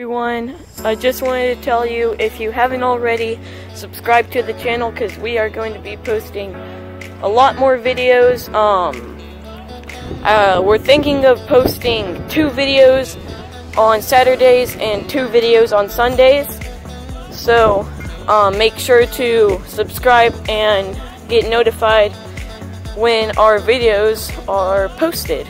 everyone. I just wanted to tell you if you haven't already, subscribe to the channel because we are going to be posting a lot more videos. Um, uh, we're thinking of posting two videos on Saturdays and two videos on Sundays. So um, make sure to subscribe and get notified when our videos are posted.